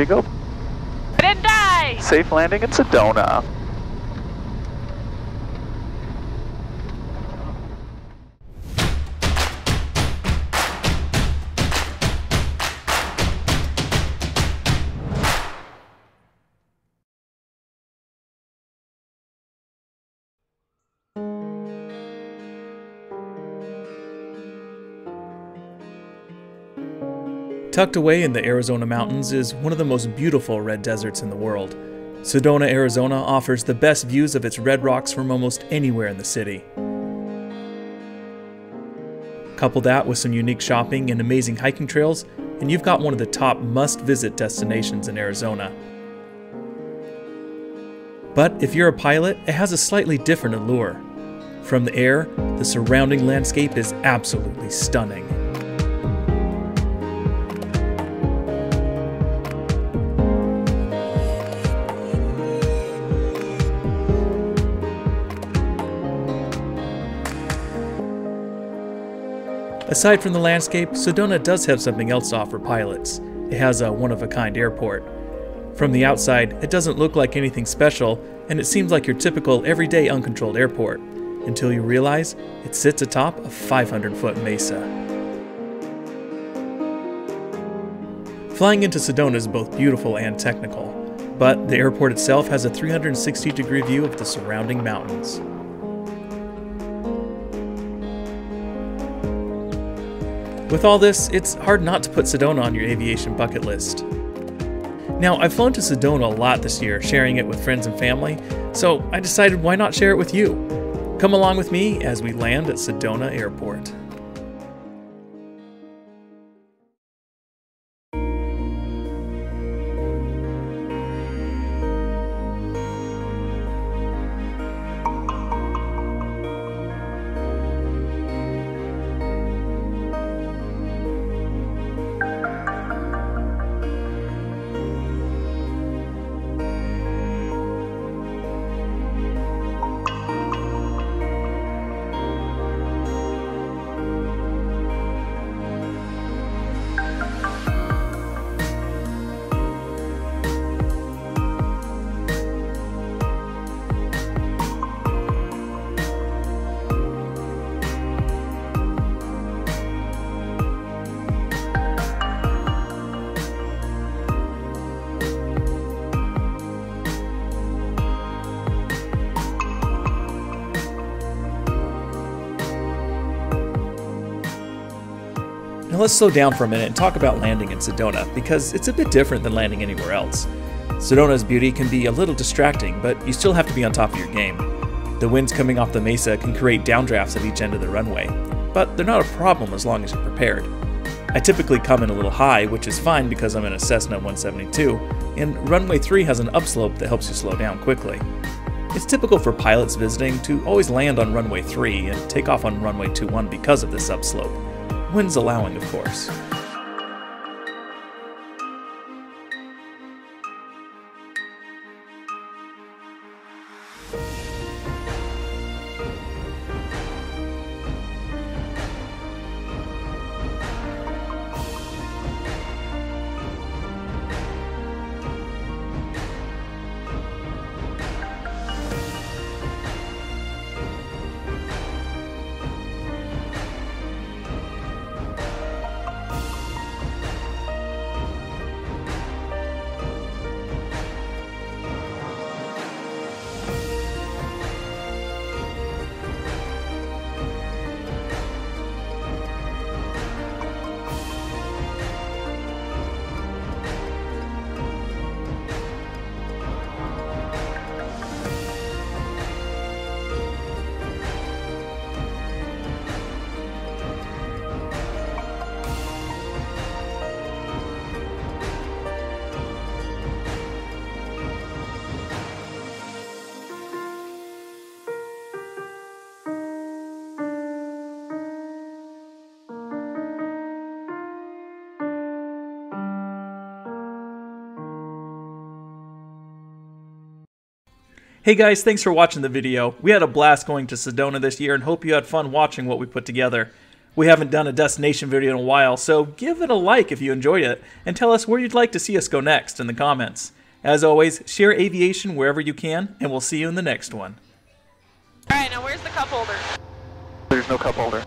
you go. I didn't die! Safe landing in Sedona. Tucked away in the Arizona mountains is one of the most beautiful red deserts in the world. Sedona, Arizona offers the best views of its red rocks from almost anywhere in the city. Couple that with some unique shopping and amazing hiking trails, and you've got one of the top must visit destinations in Arizona. But if you're a pilot, it has a slightly different allure. From the air, the surrounding landscape is absolutely stunning. Aside from the landscape, Sedona does have something else to offer pilots. It has a one of a kind airport. From the outside, it doesn't look like anything special, and it seems like your typical everyday uncontrolled airport, until you realize it sits atop a 500 foot mesa. Flying into Sedona is both beautiful and technical, but the airport itself has a 360 degree view of the surrounding mountains. With all this, it's hard not to put Sedona on your aviation bucket list. Now, I've flown to Sedona a lot this year, sharing it with friends and family, so I decided why not share it with you? Come along with me as we land at Sedona Airport. Now let's slow down for a minute and talk about landing in Sedona, because it's a bit different than landing anywhere else. Sedona's beauty can be a little distracting, but you still have to be on top of your game. The winds coming off the mesa can create downdrafts at each end of the runway, but they're not a problem as long as you're prepared. I typically come in a little high, which is fine because I'm in a Cessna 172, and runway 3 has an upslope that helps you slow down quickly. It's typical for pilots visiting to always land on runway 3 and take off on runway 21 because of this upslope winds allowing, of course. Hey guys, thanks for watching the video. We had a blast going to Sedona this year and hope you had fun watching what we put together. We haven't done a destination video in a while, so give it a like if you enjoyed it, and tell us where you'd like to see us go next in the comments. As always, share aviation wherever you can, and we'll see you in the next one. Alright, now where's the cup holder? There's no cup holder.